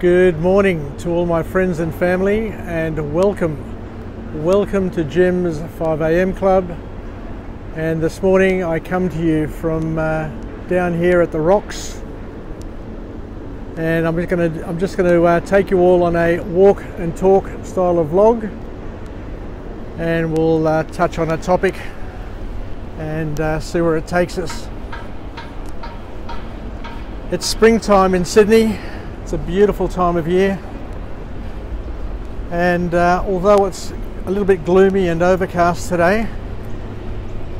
Good morning to all my friends and family, and welcome. Welcome to Jim's 5am Club. And this morning I come to you from uh, down here at the Rocks, and I'm just going to I'm just going to uh, take you all on a walk and talk style of vlog, and we'll uh, touch on a topic and uh, see where it takes us. It's springtime in Sydney. A beautiful time of year, and uh, although it's a little bit gloomy and overcast today,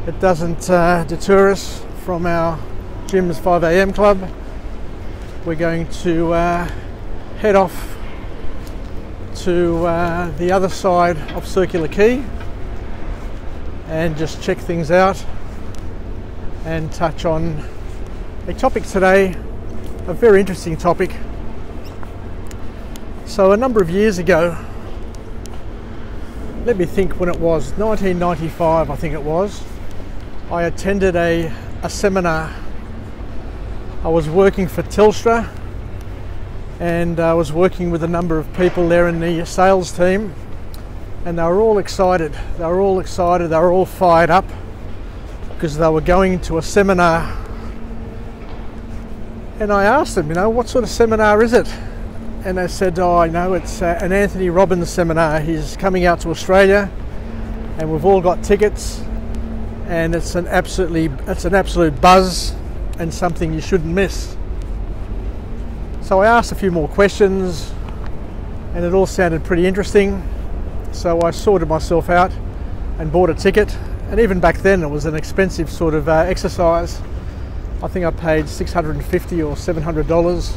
it doesn't uh, deter us from our Jim's 5am club. We're going to uh, head off to uh, the other side of Circular Quay and just check things out and touch on a topic today, a very interesting topic. So, a number of years ago, let me think when it was, 1995, I think it was, I attended a, a seminar. I was working for Telstra and I was working with a number of people there in the sales team and they were all excited. They were all excited, they were all fired up because they were going to a seminar. And I asked them, you know, what sort of seminar is it? And they said, oh, I know, it's uh, an Anthony Robbins seminar. He's coming out to Australia and we've all got tickets and it's an absolutely it's an absolute buzz and something you shouldn't miss. So I asked a few more questions and it all sounded pretty interesting. So I sorted myself out and bought a ticket. And even back then, it was an expensive sort of uh, exercise. I think I paid 650 or 700 dollars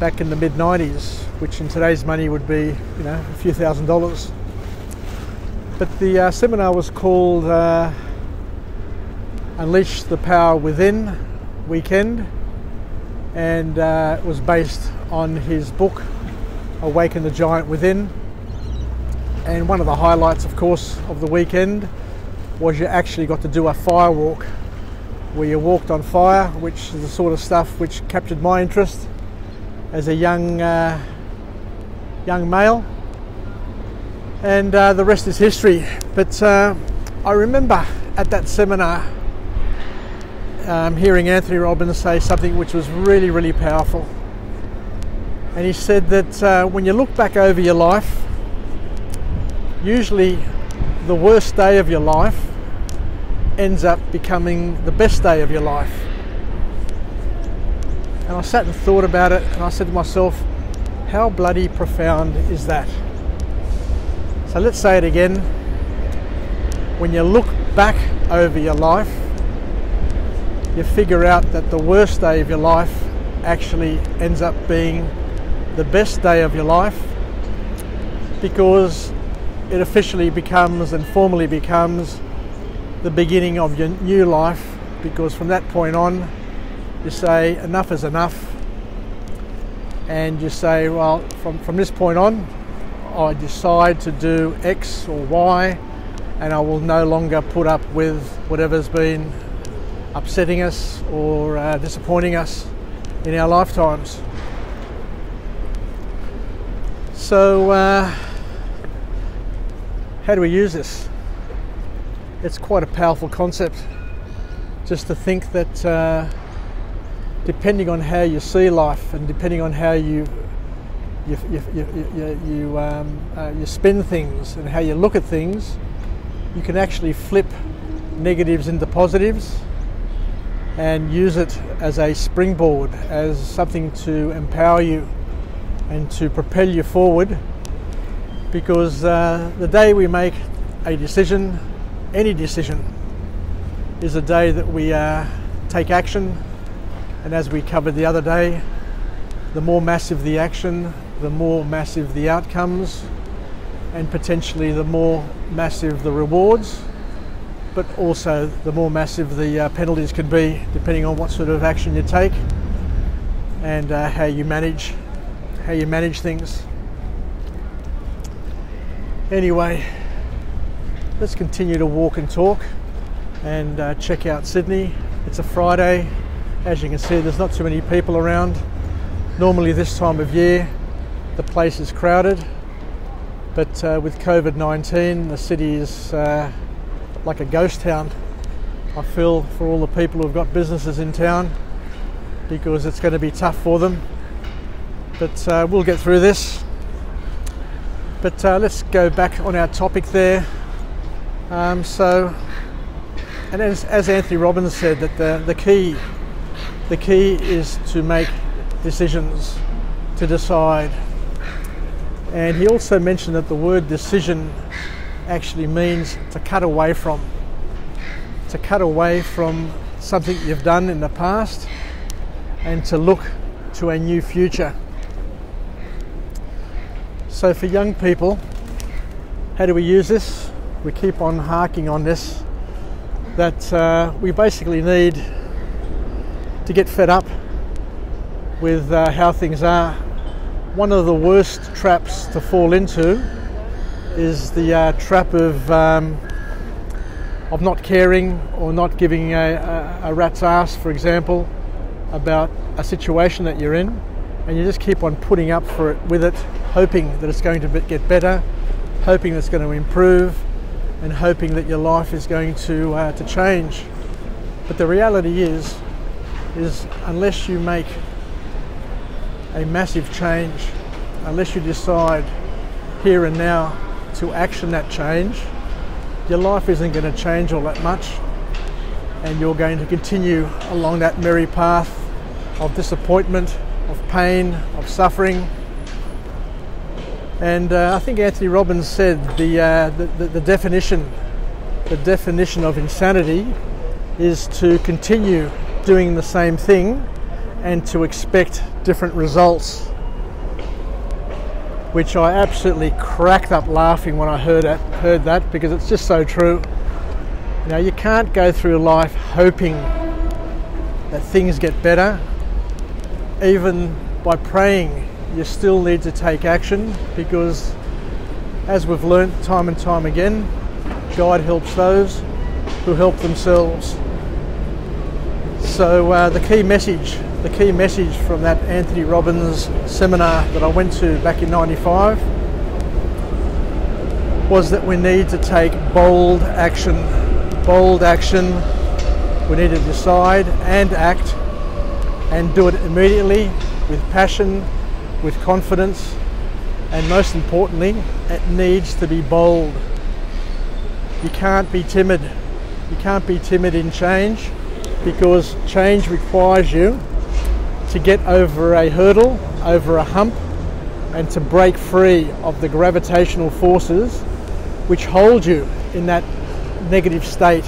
back in the mid 90s, which in today's money would be, you know, a few thousand dollars. But the uh, seminar was called uh, Unleash the Power Within Weekend, and uh, it was based on his book Awaken the Giant Within and one of the highlights, of course, of the weekend was you actually got to do a fire walk where you walked on fire, which is the sort of stuff which captured my interest as a young uh, young male. And uh, the rest is history. But uh, I remember at that seminar um, hearing Anthony Robbins say something which was really, really powerful. And he said that uh, when you look back over your life, usually the worst day of your life ends up becoming the best day of your life. And I sat and thought about it and I said to myself, how bloody profound is that? So let's say it again. When you look back over your life, you figure out that the worst day of your life actually ends up being the best day of your life because it officially becomes and formally becomes the beginning of your new life because from that point on you say enough is enough and you say well from, from this point on I decide to do X or Y and I will no longer put up with whatever's been upsetting us or uh, disappointing us in our lifetimes. So uh, how do we use this? It's quite a powerful concept just to think that uh, depending on how you see life and depending on how you you, you, you, you, um, uh, you spin things and how you look at things, you can actually flip negatives into positives and use it as a springboard, as something to empower you and to propel you forward because uh, the day we make a decision, any decision, is a day that we uh, take action. And as we covered the other day, the more massive the action, the more massive the outcomes, and potentially the more massive the rewards, but also the more massive the uh, penalties can be, depending on what sort of action you take and uh, how you manage how you manage things. Anyway, let's continue to walk and talk and uh, check out Sydney. It's a Friday. As you can see, there's not too many people around. Normally, this time of year, the place is crowded, but uh, with COVID 19, the city is uh, like a ghost town. I feel for all the people who've got businesses in town because it's going to be tough for them. But uh, we'll get through this. But uh, let's go back on our topic there. Um, so, and as, as, Anthony Robbins said, that the, the key, the key is to make decisions, to decide. And he also mentioned that the word decision actually means to cut away from, to cut away from something you've done in the past, and to look to a new future. So for young people, how do we use this? We keep on harking on this that uh, we basically need to get fed up with uh, how things are. One of the worst traps to fall into is the uh, trap of um, of not caring or not giving a, a, a rat's ass, for example, about a situation that you're in, and you just keep on putting up for it with it hoping that it's going to get better, hoping that it's going to improve, and hoping that your life is going to uh, to change. But the reality is, is unless you make a massive change, unless you decide here and now to action that change, your life isn't going to change all that much, and you're going to continue along that merry path of disappointment, of pain, of suffering. And uh, I think Anthony Robbins said the, uh, the, the, the definition, the definition of insanity is to continue doing the same thing and to expect different results. Which I absolutely cracked up laughing when I heard that, heard that because it's just so true. Now you can't go through life hoping that things get better, even by praying you still need to take action because, as we've learnt time and time again, God helps those who help themselves. So, uh, the key message, the key message from that Anthony Robbins seminar that I went to back in 95 was that we need to take bold action. Bold action. We need to decide and act and do it immediately with passion with confidence, and most importantly, it needs to be bold. You can't be timid. You can't be timid in change because change requires you to get over a hurdle, over a hump, and to break free of the gravitational forces which hold you in that negative state,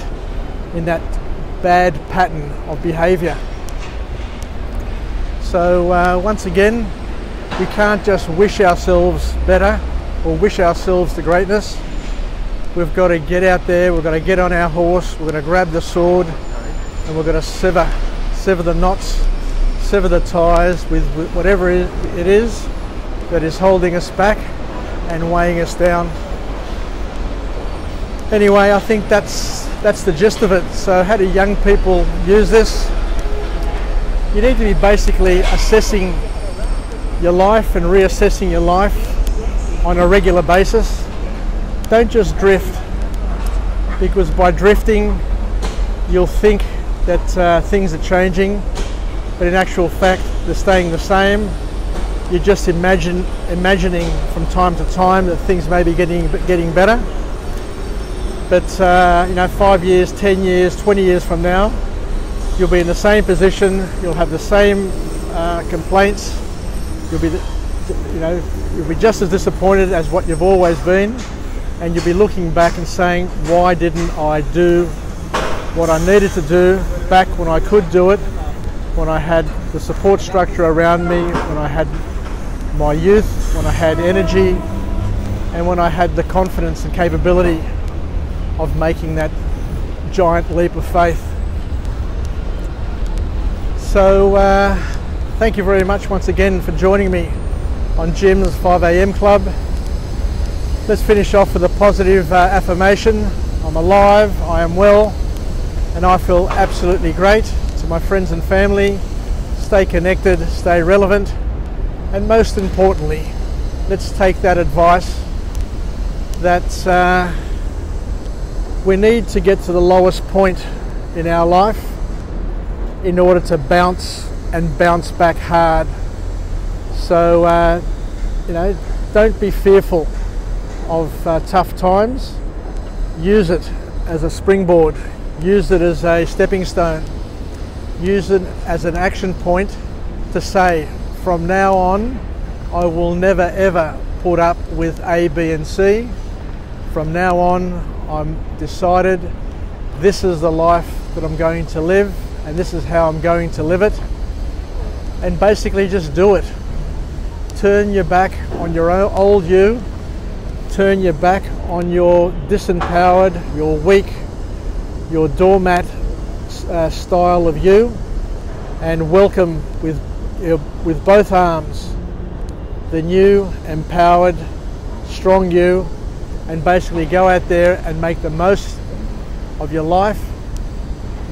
in that bad pattern of behavior. So, uh, once again, we can't just wish ourselves better or wish ourselves to greatness. We've got to get out there, we've got to get on our horse, we're going to grab the sword and we're going to sever, sever the knots, sever the ties with whatever it is that is holding us back and weighing us down. Anyway, I think that's that's the gist of it. So how do young people use this? You need to be basically assessing your life and reassessing your life on a regular basis. Don't just drift because by drifting you'll think that uh, things are changing but in actual fact they're staying the same. You're just imagine, imagining from time to time that things may be getting, getting better. But uh, you know, five years, 10 years, 20 years from now, you'll be in the same position, you'll have the same uh, complaints, you'll be, you know, you'll be just as disappointed as what you've always been, and you'll be looking back and saying, why didn't I do what I needed to do back when I could do it, when I had the support structure around me, when I had my youth, when I had energy, and when I had the confidence and capability of making that giant leap of faith. So. Uh, Thank you very much once again for joining me on Jim's 5am Club. Let's finish off with a positive uh, affirmation. I'm alive, I am well, and I feel absolutely great. To my friends and family, stay connected, stay relevant, And most importantly, let's take that advice that uh, we need to get to the lowest point in our life in order to bounce and bounce back hard. So, uh, you know, don't be fearful of uh, tough times. Use it as a springboard, use it as a stepping stone, use it as an action point to say, from now on, I will never ever put up with A, B, and C. From now on, I'm decided this is the life that I'm going to live and this is how I'm going to live it. And basically just do it. Turn your back on your old you, turn your back on your disempowered, your weak, your doormat uh, style of you, and welcome with, with both arms the new, empowered, strong you, and basically go out there and make the most of your life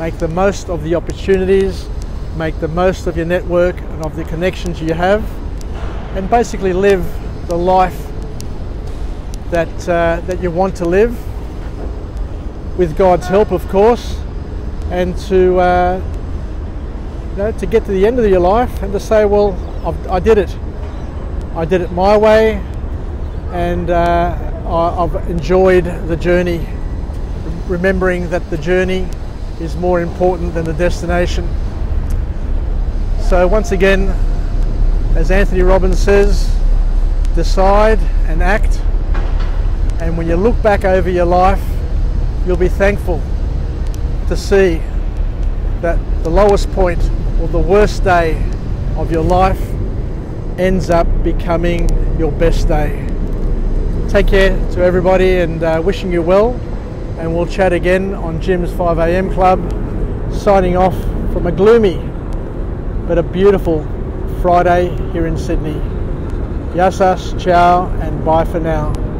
make the most of the opportunities, make the most of your network and of the connections you have, and basically live the life that, uh, that you want to live with God's help, of course, and to, uh, you know, to get to the end of your life and to say, well, I've, i did it. I did it my way, and uh, I, I've enjoyed the journey, remembering that the journey is more important than the destination. So once again, as Anthony Robbins says, decide and act. And when you look back over your life, you'll be thankful to see that the lowest point or the worst day of your life ends up becoming your best day. Take care to everybody and uh, wishing you well and we'll chat again on Jim's 5am Club, signing off from a gloomy but a beautiful Friday here in Sydney. Yasas, ciao, and bye for now.